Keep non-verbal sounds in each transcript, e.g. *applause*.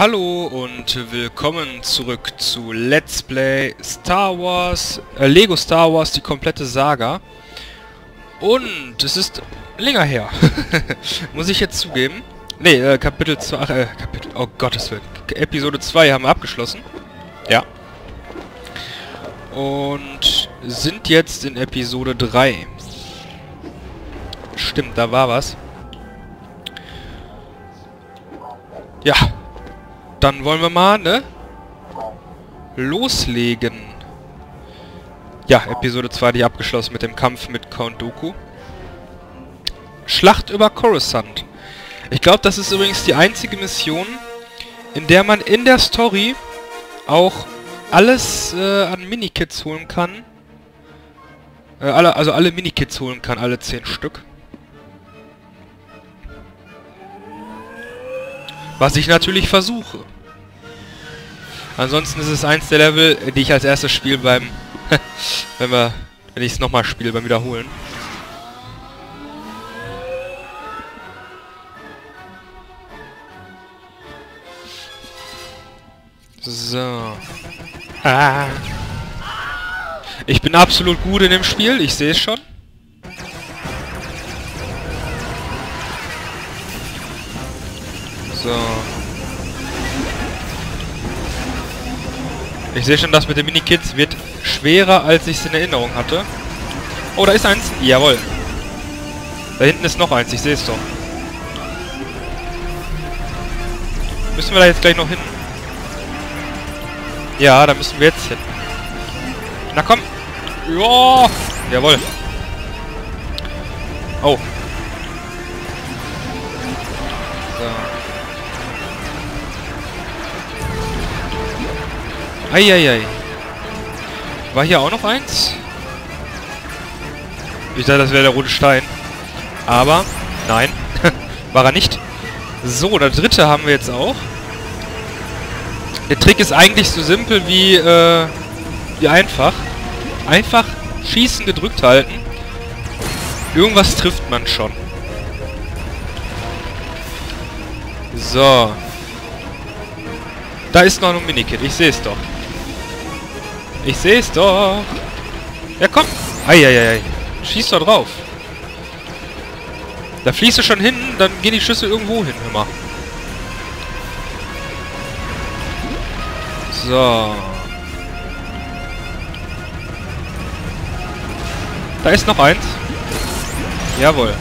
Hallo und willkommen zurück zu Let's Play Star Wars, äh, Lego Star Wars, die komplette Saga. Und es ist länger her. *laughs* Muss ich jetzt zugeben. Ne, äh, Kapitel 2, ach, äh, Kapitel, oh Gottes Willen. Episode 2 haben wir abgeschlossen. Ja. Und sind jetzt in Episode 3. Stimmt, da war was. Ja, dann wollen wir mal, ne? Loslegen. Ja, Episode 2 die abgeschlossen mit dem Kampf mit Count Dooku. Schlacht über Coruscant. Ich glaube, das ist übrigens die einzige Mission, in der man in der Story auch alles äh, an Minikits holen kann. Äh, alle, also alle Minikits holen kann, alle 10 Stück. Was ich natürlich versuche. Ansonsten ist es eins der Level, die ich als erstes spiele beim... *laughs* wenn wir... Wenn ich es nochmal spiele, beim Wiederholen. So. Ah. Ich bin absolut gut in dem Spiel, ich sehe es schon. So. Ich sehe schon, das mit den Mini-Kids wird schwerer, als ich es in Erinnerung hatte. Oh, da ist eins. Jawohl. Da hinten ist noch eins, ich sehe es doch. Müssen wir da jetzt gleich noch hin? Ja, da müssen wir jetzt hin. Na komm. Ja. Jawohl. Oh. Eieiei. War hier auch noch eins? Ich dachte, das wäre der rote Stein. Aber, nein. *laughs* War er nicht. So, der dritte haben wir jetzt auch. Der Trick ist eigentlich so simpel wie, äh, wie einfach. Einfach schießen, gedrückt halten. Irgendwas trifft man schon. So. Da ist noch ein Minikit, ich sehe es doch. Ich sehe es doch. Ja, komm. Eieiei. Schieß doch drauf. Da fließt du schon hin, dann gehen die Schüsse irgendwo hin, mal. So. Da ist noch eins. Jawohl.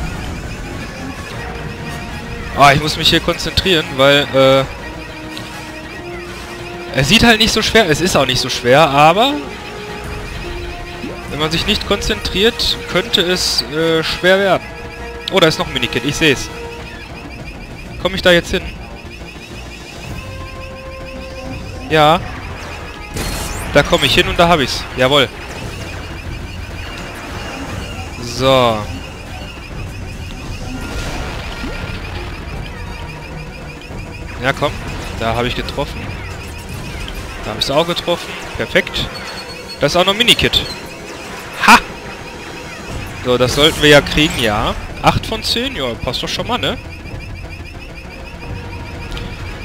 Ah, ich muss mich hier konzentrieren, weil, äh... Es sieht halt nicht so schwer, es ist auch nicht so schwer, aber wenn man sich nicht konzentriert, könnte es äh, schwer werden. Oh, da ist noch ein Minikit, ich sehe es. Komme ich da jetzt hin? Ja. Da komme ich hin und da habe ich's. Jawohl. So. Ja, komm. Da habe ich getroffen. Da habe ich es auch getroffen. Perfekt. Das ist auch noch Minikit. Ha! So, das sollten wir ja kriegen, ja. 8 von 10, ja, passt doch schon mal, ne?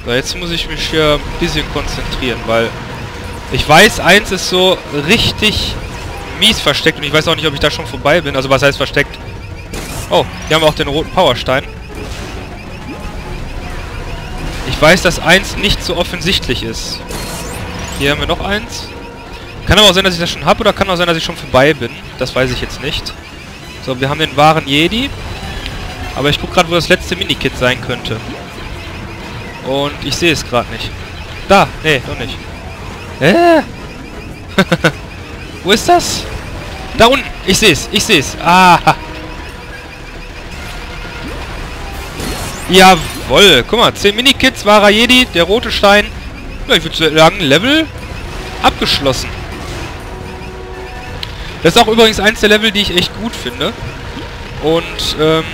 So, jetzt muss ich mich hier ein bisschen konzentrieren, weil ich weiß, eins ist so richtig mies versteckt und ich weiß auch nicht, ob ich da schon vorbei bin. Also was heißt versteckt? Oh, hier haben wir auch den roten Powerstein. Ich weiß, dass eins nicht so offensichtlich ist. Hier haben wir noch eins. Kann aber auch sein, dass ich das schon habe oder kann auch sein, dass ich schon vorbei bin. Das weiß ich jetzt nicht. So, wir haben den wahren Jedi. Aber ich gucke gerade, wo das letzte Minikit sein könnte. Und ich sehe es gerade nicht. Da! Nee, noch nicht. Äh? *laughs* wo ist das? Da unten! Ich sehe es! Ich sehe es! Ah! Jawoll! Guck mal, 10 Minikits, wahrer Jedi, der rote Stein. Ja, ich würde sagen, Level abgeschlossen. Das ist auch übrigens eins der Level, die ich echt gut finde. Und, ähm...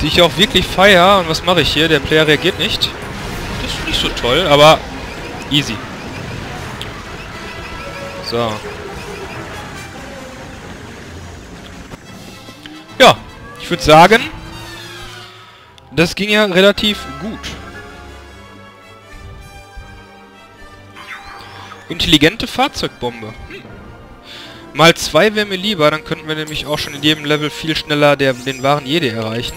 Die ich auch wirklich feier. Und was mache ich hier? Der Player reagiert nicht. Das ist nicht so toll, aber easy. So. Ja, ich würde sagen, Das ging ja relativ gut. Intelligente Fahrzeugbombe. Hm. Mal zwei wäre mir lieber, dann könnten wir nämlich auch schon in jedem Level viel schneller der, den wahren Jedi erreichen.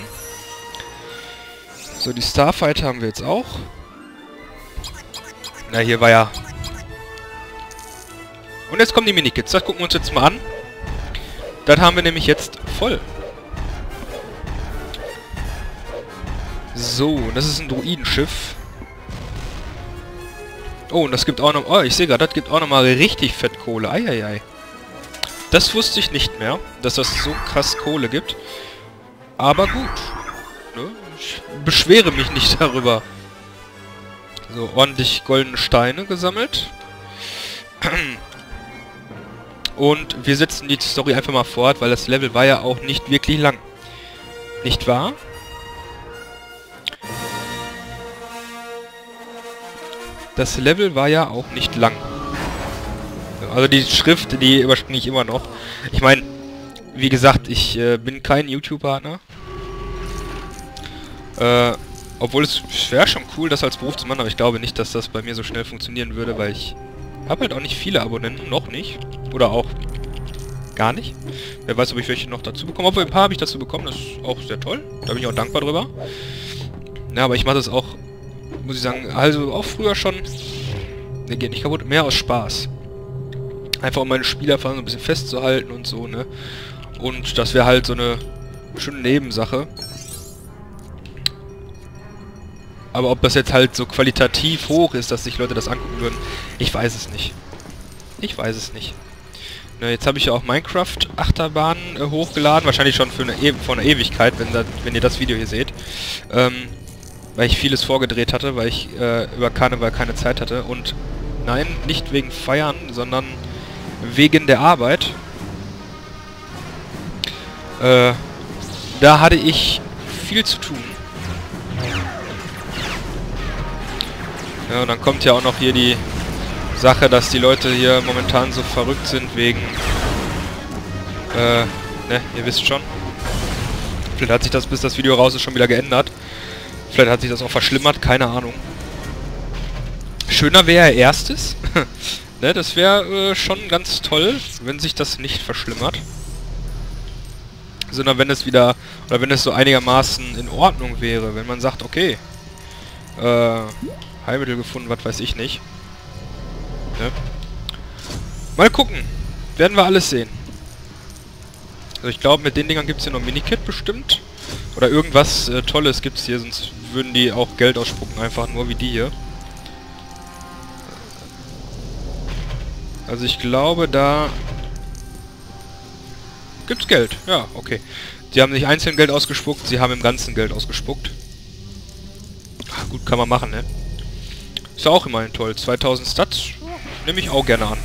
So, die Starfighter haben wir jetzt auch. Na, hier war ja... Und jetzt kommen die Minikits. Das gucken wir uns jetzt mal an. Das haben wir nämlich jetzt voll. So, das ist ein Druidenschiff. Oh, und das gibt auch noch... Oh, ich sehe gerade, das gibt auch noch mal richtig Fettkohle. Eieiei. Das wusste ich nicht mehr, dass das so krass Kohle gibt. Aber gut. Ne? Ich beschwere mich nicht *laughs* darüber. So, ordentlich goldene Steine gesammelt. Und wir setzen die Story einfach mal fort, weil das Level war ja auch nicht wirklich lang. Nicht wahr? Das Level war ja auch nicht lang. Also die Schrift, die überspringe ich immer noch. Ich meine, wie gesagt, ich äh, bin kein YouTube-Partner. Äh, obwohl es wäre schon cool, das als Beruf zu machen, aber ich glaube nicht, dass das bei mir so schnell funktionieren würde, weil ich habe halt auch nicht viele Abonnenten, noch nicht. Oder auch gar nicht. Wer weiß, ob ich welche noch dazu bekomme. Obwohl ein paar habe ich dazu bekommen, das ist auch sehr toll. Da bin ich auch dankbar drüber. Ja, aber ich mache das auch muss ich sagen, also auch früher schon, ne, geht nicht kaputt, mehr aus Spaß. Einfach um meine Spielerfahrung ein bisschen festzuhalten und so, ne. Und das wäre halt so eine schöne Nebensache. Aber ob das jetzt halt so qualitativ hoch ist, dass sich Leute das angucken würden, ich weiß es nicht. Ich weiß es nicht. Na, jetzt habe ich ja auch Minecraft-Achterbahnen äh, hochgeladen, wahrscheinlich schon für eine e vor einer Ewigkeit, wenn, da, wenn ihr das Video hier seht. Ähm, weil ich vieles vorgedreht hatte, weil ich äh, über Karneval keine Zeit hatte. Und nein, nicht wegen Feiern, sondern wegen der Arbeit. Äh, da hatte ich viel zu tun. Ja, und dann kommt ja auch noch hier die Sache, dass die Leute hier momentan so verrückt sind wegen... Äh, ne, ihr wisst schon. Vielleicht hat sich das, bis das Video raus ist, schon wieder geändert. Vielleicht hat sich das auch verschlimmert, keine Ahnung. Schöner wäre erstes. *laughs* ne, das wäre äh, schon ganz toll, wenn sich das nicht verschlimmert. Sondern wenn es wieder, oder wenn es so einigermaßen in Ordnung wäre, wenn man sagt, okay, äh, Heilmittel gefunden, was weiß ich nicht. Ne? Mal gucken. Werden wir alles sehen. Also ich glaube, mit den Dingern gibt es hier noch Minikit bestimmt. Oder irgendwas äh, Tolles gibt es hier, sonst würden die auch Geld ausspucken, einfach nur wie die hier. Also ich glaube, da gibt's Geld. Ja, okay. Die haben nicht einzeln Geld ausgespuckt, sie haben im Ganzen Geld ausgespuckt. Ach, gut, kann man machen, ne? Ist ja auch immerhin toll. 2000 Stats nehme ich auch gerne an.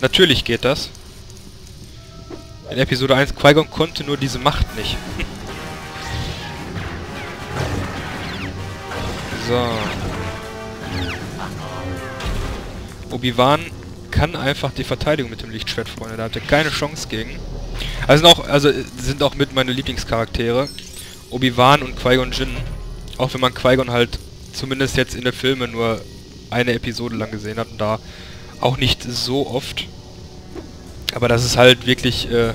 Natürlich geht das. In Episode 1, Qui-Gon konnte nur diese Macht nicht. *laughs* so. Obi-Wan kann einfach die Verteidigung mit dem Lichtschwert, Freunde. Da hat er keine Chance gegen. Also sind auch, also sind auch mit meine Lieblingscharaktere. Obi-Wan und Qui-Gon Jinn. Auch wenn man Qui-Gon halt zumindest jetzt in der Filme nur eine Episode lang gesehen hat und da auch nicht so oft. Aber das ist halt wirklich, äh,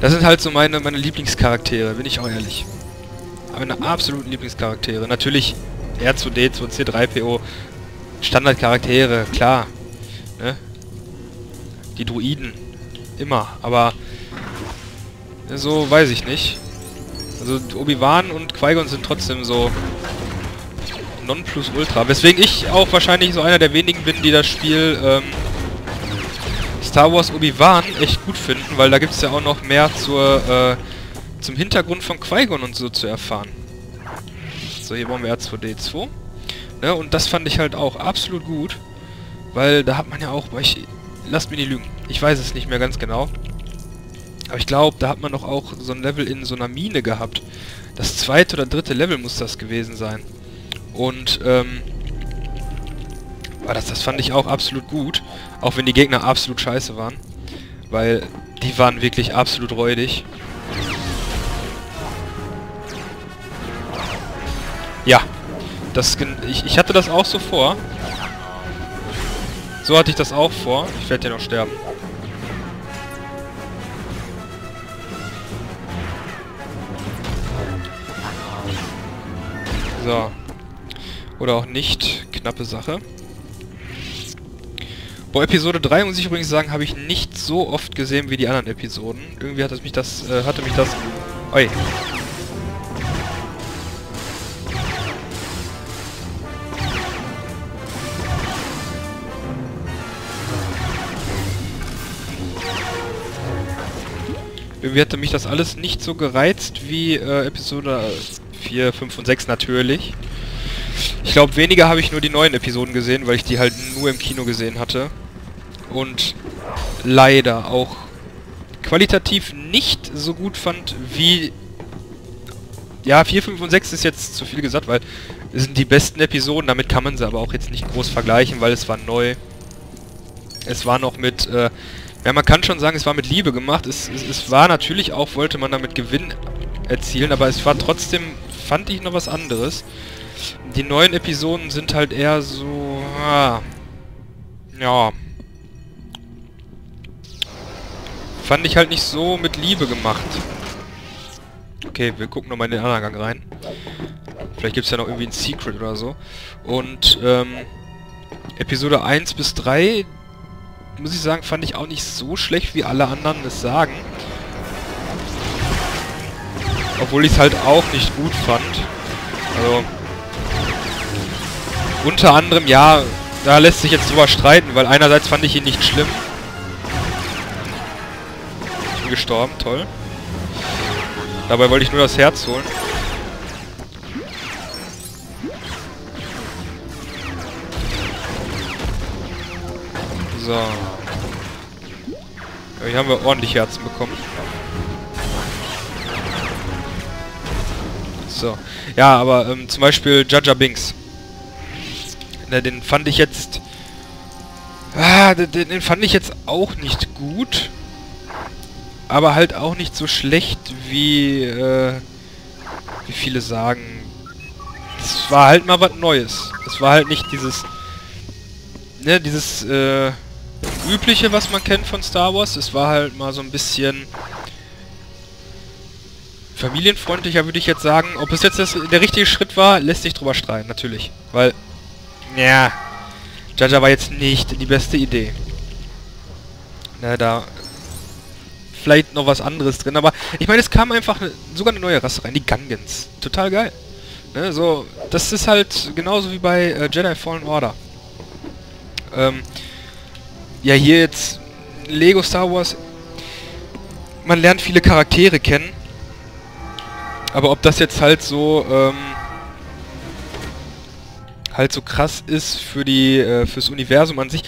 das sind halt so meine, meine Lieblingscharaktere, bin ich auch ehrlich. Meine absoluten Lieblingscharaktere. Natürlich R2D, 2C, 3PO, Standardcharaktere, klar. Ne? Die Druiden, immer, aber so weiß ich nicht. Also Obi-Wan und Qui-Gon sind trotzdem so Nonplusultra. Weswegen ich auch wahrscheinlich so einer der wenigen bin, die das Spiel ähm, Star Wars Obi-Wan echt gut finden, weil da gibt es ja auch noch mehr zur, äh, zum Hintergrund von Qui-Gon und so zu erfahren. So, hier bauen wir R2D2. Ne, und das fand ich halt auch absolut gut, weil da hat man ja auch, ich, lasst mich nicht lügen, ich weiß es nicht mehr ganz genau, aber ich glaube, da hat man doch auch so ein Level in so einer Mine gehabt. Das zweite oder dritte Level muss das gewesen sein. Und, ähm, das, das fand ich auch absolut gut. Auch wenn die Gegner absolut scheiße waren. Weil die waren wirklich absolut räudig. Ja. Das, ich, ich hatte das auch so vor. So hatte ich das auch vor. Ich werde ja noch sterben. So. Oder auch nicht. Knappe Sache. Boah, Episode 3, muss ich übrigens sagen, habe ich nicht so oft gesehen wie die anderen Episoden. Irgendwie hat es mich das, äh, hatte mich das... Oi. Irgendwie hatte mich das alles nicht so gereizt wie äh, Episode 4, 5 und 6 natürlich. Ich glaube, weniger habe ich nur die neuen Episoden gesehen, weil ich die halt nur im Kino gesehen hatte. Und leider auch qualitativ nicht so gut fand wie... Ja, 4, 5 und 6 ist jetzt zu viel gesagt, weil es sind die besten Episoden. Damit kann man sie aber auch jetzt nicht groß vergleichen, weil es war neu. Es war noch mit... Äh, ja, man kann schon sagen, es war mit Liebe gemacht. Es, es, es war natürlich auch, wollte man damit Gewinn erzielen, aber es war trotzdem, fand ich noch was anderes. Die neuen Episoden sind halt eher so... Ah, ja. Fand ich halt nicht so mit Liebe gemacht. Okay, wir gucken nochmal in den anderen Gang rein. Vielleicht gibt es ja noch irgendwie ein Secret oder so. Und, ähm... Episode 1 bis 3, muss ich sagen, fand ich auch nicht so schlecht, wie alle anderen es sagen. Obwohl ich es halt auch nicht gut fand. Also... Unter anderem, ja, da lässt sich jetzt drüber streiten, weil einerseits fand ich ihn nicht schlimm. Ich bin gestorben, toll. Dabei wollte ich nur das Herz holen. So. Ja, hier haben wir ordentlich Herzen bekommen. So. Ja, aber ähm, zum Beispiel Jaja Binks. Ne, den fand ich jetzt... Ah, den, den fand ich jetzt auch nicht gut. Aber halt auch nicht so schlecht, wie, äh, wie viele sagen. Es war halt mal was Neues. Es war halt nicht dieses, ne, dieses, äh, übliche, was man kennt von Star Wars. Es war halt mal so ein bisschen familienfreundlicher, würde ich jetzt sagen. Ob es jetzt das, der richtige Schritt war, lässt sich drüber streiten, natürlich. Weil, ja, Jaja war jetzt nicht die beste Idee. Na, da vielleicht noch was anderes drin, aber ich meine, es kam einfach ne, sogar eine neue Rasse rein, die Gungans. Total geil. Ne, so, das ist halt genauso wie bei äh, Jedi Fallen Order. Ähm, ja, hier jetzt Lego Star Wars. Man lernt viele Charaktere kennen. Aber ob das jetzt halt so, ähm, halt so krass ist für die, äh, fürs Universum an sich,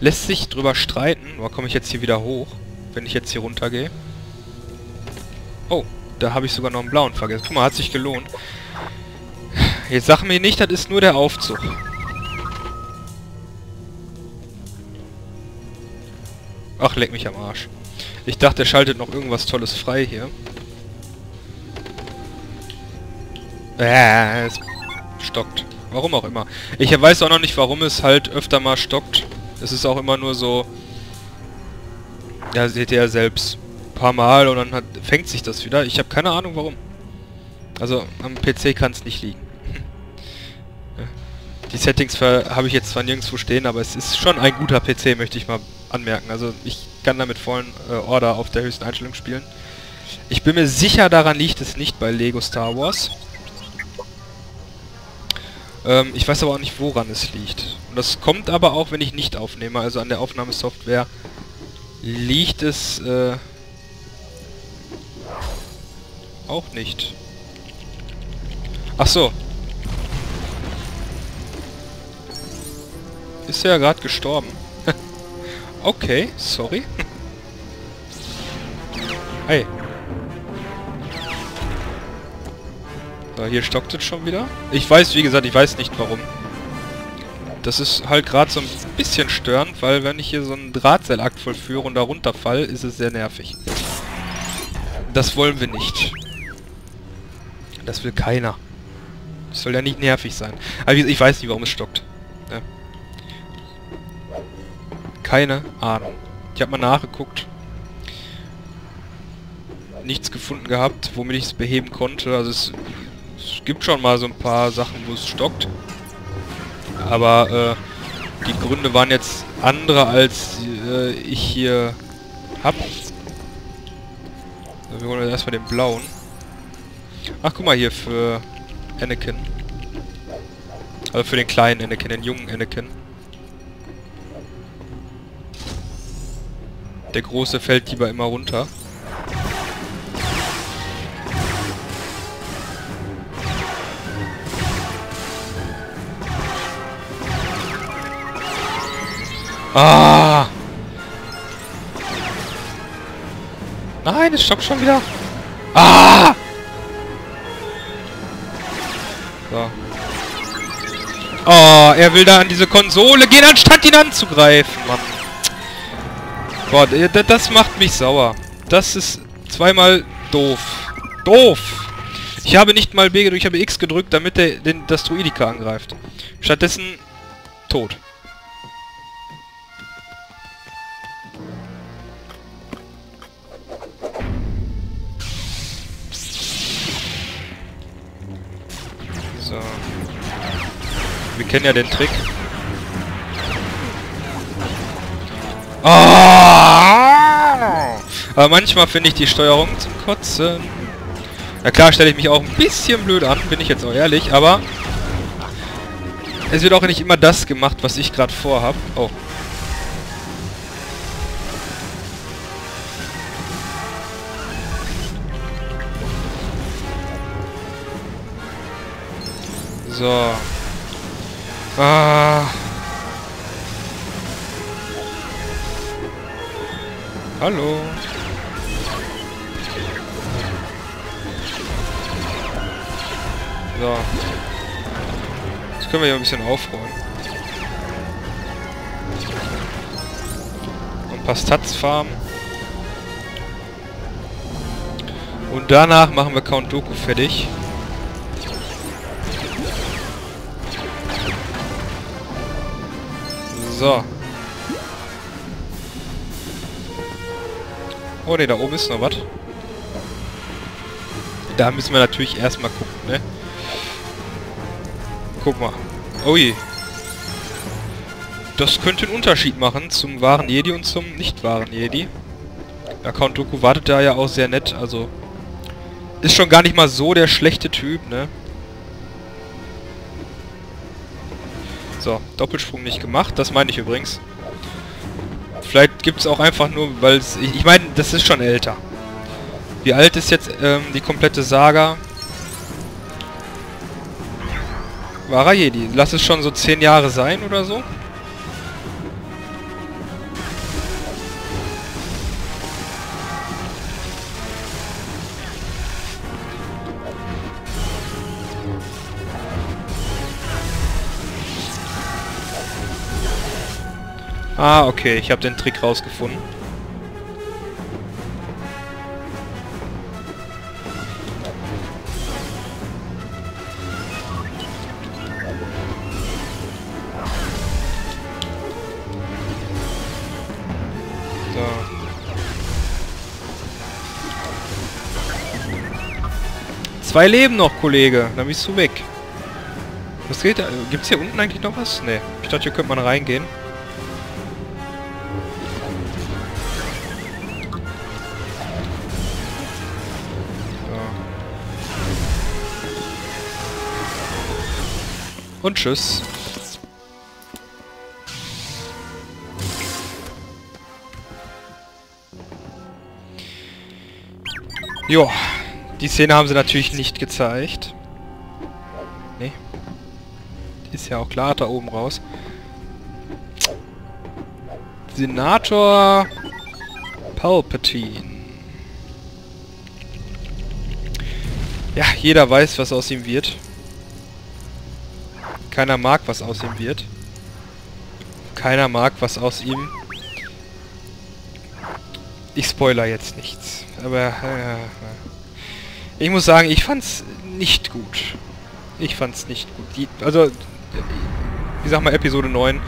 lässt sich drüber streiten. Wo komme ich jetzt hier wieder hoch, wenn ich jetzt hier runtergehe? Oh, da habe ich sogar noch einen blauen vergessen. Guck mal, hat sich gelohnt. Jetzt sag mir nicht, das ist nur der Aufzug. Ach, leck mich am Arsch. Ich dachte, er schaltet noch irgendwas Tolles frei hier. Äh, es stockt. Warum auch immer. Ich weiß auch noch nicht, warum es halt öfter mal stockt. Es ist auch immer nur so... Ja, seht ihr ja selbst. Ein paar Mal und dann hat, fängt sich das wieder. Ich habe keine Ahnung, warum. Also, am PC kann es nicht liegen. *laughs* Die Settings habe ich jetzt zwar nirgendwo stehen, aber es ist schon ein guter PC, möchte ich mal anmerken. Also ich kann damit vollen äh, Order auf der höchsten Einstellung spielen. Ich bin mir sicher, daran liegt es nicht bei Lego Star Wars. Ähm, ich weiß aber auch nicht, woran es liegt. Und das kommt aber auch, wenn ich nicht aufnehme. Also an der Aufnahmesoftware liegt es äh, auch nicht. Ach so. Ist ja gerade gestorben. Okay, sorry. hey. So, hier stockt es schon wieder. Ich weiß, wie gesagt, ich weiß nicht warum. Das ist halt gerade so ein bisschen störend, weil wenn ich hier so einen Drahtseilakt vollführe und da runterfall, ist es sehr nervig. Das wollen wir nicht. Das will keiner. Das soll ja nicht nervig sein. Aber ich weiß nicht, warum es stockt. Keine Ahnung. Ich habe mal nachgeguckt. Nichts gefunden gehabt, womit ich es beheben konnte. Also es, es, gibt schon mal so ein paar Sachen, wo es stockt. Aber äh, die Gründe waren jetzt andere, als äh, ich hier hab. Wir holen jetzt erstmal den blauen. Ach, guck mal hier für Anakin. Also für den kleinen Anakin, den jungen Anakin. Der große fällt lieber immer runter. Ah! Nein, es stoppt schon wieder. Ah! So. Oh, er will da an diese Konsole gehen, anstatt ihn anzugreifen, Mann. Boah, das macht mich sauer. Das ist zweimal doof. Doof! Ich habe nicht mal B gedrückt, ich habe X gedrückt, damit der den, das Druidika angreift. Stattdessen tot. So. Wir kennen ja den Trick. Aber manchmal finde ich die Steuerung zum Kotzen. Na klar stelle ich mich auch ein bisschen blöd an, bin ich jetzt auch ehrlich, aber es wird auch nicht immer das gemacht, was ich gerade vorhab. Oh. So. Ah. Hallo. So. Jetzt können wir hier ein bisschen aufräumen. Und ein paar Stats farmen. Und danach machen wir Count Doku fertig. So. Oh ne, da oben ist noch was. Da müssen wir natürlich erstmal gucken? Guck mal. Oh je. Das könnte einen Unterschied machen zum wahren Jedi und zum nicht wahren Jedi. Ja, Count Dooku wartet da ja auch sehr nett, also... Ist schon gar nicht mal so der schlechte Typ, ne? So, Doppelsprung nicht gemacht. Das meine ich übrigens. Vielleicht gibt es auch einfach nur, weil es... Ich, ich meine, das ist schon älter. Wie alt ist jetzt ähm, die komplette Saga? Wahrer Jedi. Lass es schon so 10 Jahre sein oder so. Ah, okay, ich habe den Trick rausgefunden. Zwei Leben noch, Kollege. Dann bist du weg. Was geht da? Gibt's hier unten eigentlich noch was? Ne. Ich dachte, hier könnte man reingehen. Und tschüss. Jo, die Szene haben sie natürlich nicht gezeigt. Nee. Ist ja auch klar, da oben raus. Senator Palpatine. Ja, jeder weiß, was aus ihm wird. Keiner mag, was aus ihm wird. Keiner mag, was aus ihm... Ich spoiler jetzt nichts. Aber... Äh, Ich muss sagen, ich fand's nicht gut. Ich fand's nicht gut. Die, also, ich sag mal Episode 9.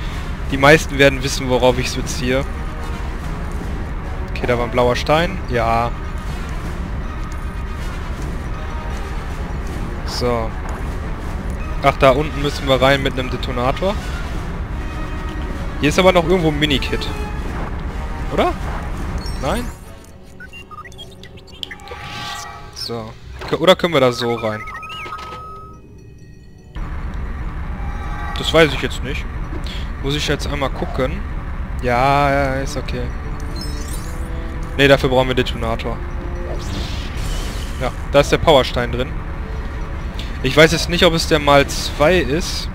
Die meisten werden wissen, worauf ich beziehe. Okay, da war ein blauer Stein. Ja. So. Ach, da unten müssen wir rein mit einem Detonator. Hier ist aber noch irgendwo ein Minikit. Oder? Nein? So. Oder können wir da so rein? Das weiß ich jetzt nicht. Muss ich jetzt einmal gucken. Ja, ja, ist okay. Ne, dafür brauchen wir Detonator. Ja, da ist der Powerstein drin. Ich weiß jetzt nicht, ob es der mal 2 ist.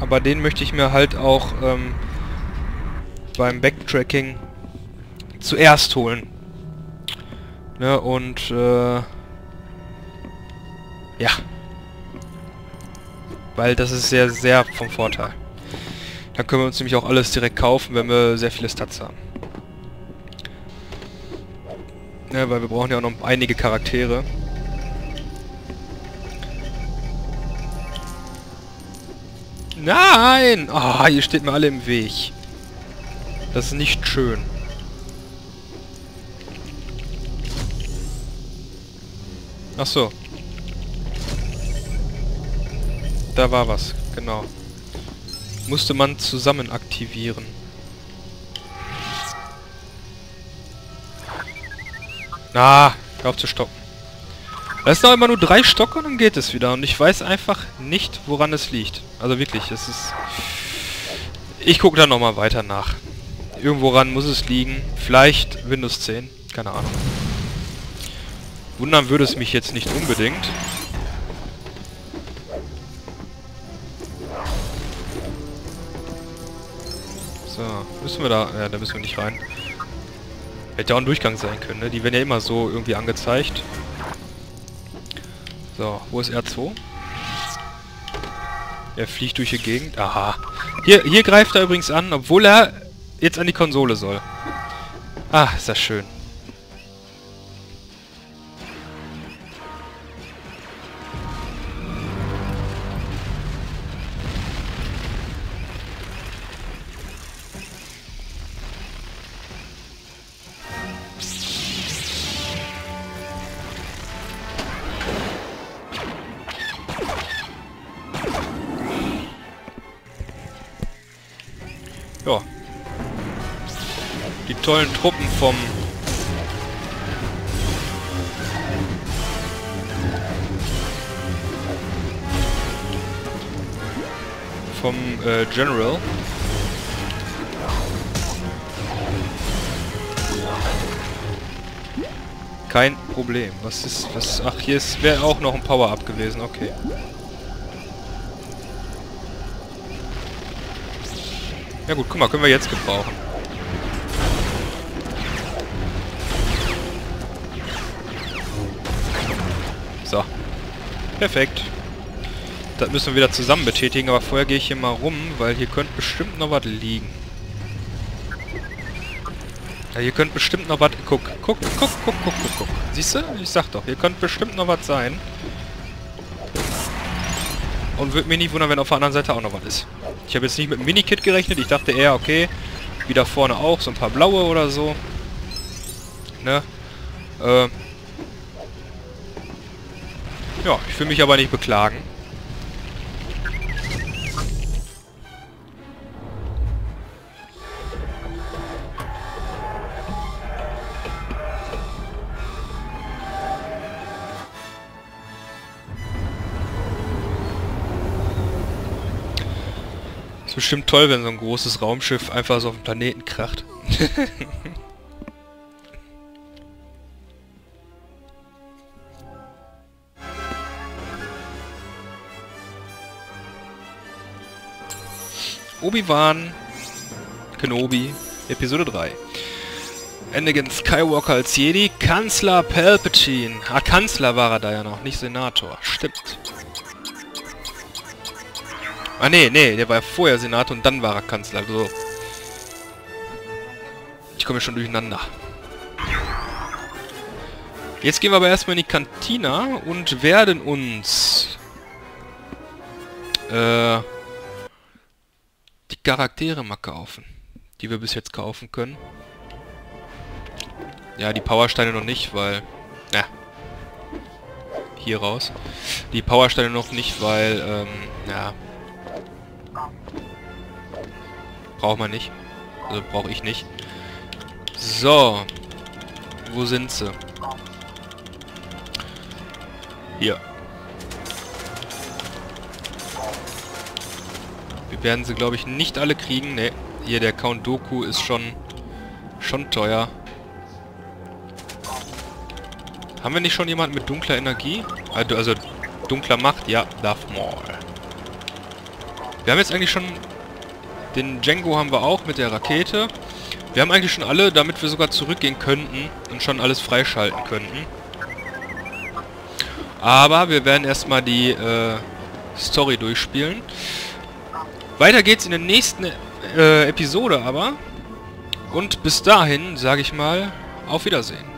Aber den möchte ich mir halt auch ähm, beim Backtracking zuerst holen. Ne, und äh, ja. Weil das ist sehr, sehr vom Vorteil. Dann können wir uns nämlich auch alles direkt kaufen, wenn wir sehr viele Stats haben. Ne, weil wir brauchen ja auch noch einige Charaktere. Nein! Ah, oh, ihr steht mir alle im Weg. Das ist nicht schön. Ach so. Da war was, genau. Musste man zusammen aktivieren. Ah, hör auf zu stoppen. Da ist noch immer nur drei Stocke und dann geht es wieder. Und ich weiß einfach nicht, woran es liegt. Also wirklich, es ist... Ich gucke da nochmal weiter nach. Irgendworan muss es liegen. Vielleicht Windows 10. Keine Ahnung. Wundern würde es mich jetzt nicht unbedingt. So, müssen wir da... Ja, da müssen wir nicht rein. Hätte auch ein Durchgang sein können, ne? Die werden ja immer so irgendwie angezeigt. So, wo ist R2? Er fliegt durch die Gegend. Aha. Hier, hier greift er übrigens an, obwohl er jetzt an die Konsole soll. Ah, ist das schön. Tollen Truppen vom... vom äh, General. Kein Problem. Was ist... was? Ach, hier wäre auch noch ein Power-Up gewesen. Okay. Ja gut, guck mal, können wir jetzt gebrauchen. Perfekt. Das müssen wir wieder zusammen betätigen, aber vorher gehe ich hier mal rum, weil hier könnte bestimmt noch was liegen. Ja, hier könnte bestimmt noch was... Guck, guck, guck, guck, guck, guck, guck. Siehst du? Ich sag doch, hier könnte bestimmt noch was sein. Und würde mich nicht wundern, wenn auf der anderen Seite auch noch was ist. Ich habe jetzt nicht mit dem Minikit gerechnet. Ich dachte eher, okay, wieder vorne auch, so ein paar blaue oder so. Ne? Äh ja, ich will mich aber nicht beklagen. Ist bestimmt toll, wenn so ein großes Raumschiff einfach so auf den Planeten kracht. *laughs* Obi-Wan Kenobi, Episode 3. Anakin Skywalker als Jedi, Kanzler Palpatine. Ah, Kanzler war er da ja noch, nicht Senator. Stimmt. Ah, nee, nee, der war ja vorher Senator und dann war er Kanzler. Also, ich komme schon durcheinander. Jetzt gehen wir aber erstmal in die Kantina und werden uns äh, Charaktere mal kaufen, die wir bis jetzt kaufen können. Ja, die Powersteine noch nicht, weil... Na, hier raus. Die Powersteine noch nicht, weil, ähm, ja... Braucht man nicht. Also brauche ich nicht. So. Wo sind sie? Hier. Wir werden sie, glaube ich, nicht alle kriegen. Ne, hier der Count Doku ist schon schon teuer. Haben wir nicht schon jemanden mit dunkler Energie? Also, also dunkler Macht? Ja, Darth Maul. Wir haben jetzt eigentlich schon... Den Django haben wir auch mit der Rakete. Wir haben eigentlich schon alle, damit wir sogar zurückgehen könnten und schon alles freischalten könnten. Aber wir werden erstmal die äh, Story durchspielen. Weiter geht's in der nächsten äh, Episode aber. Und bis dahin, sage ich mal, auf Wiedersehen.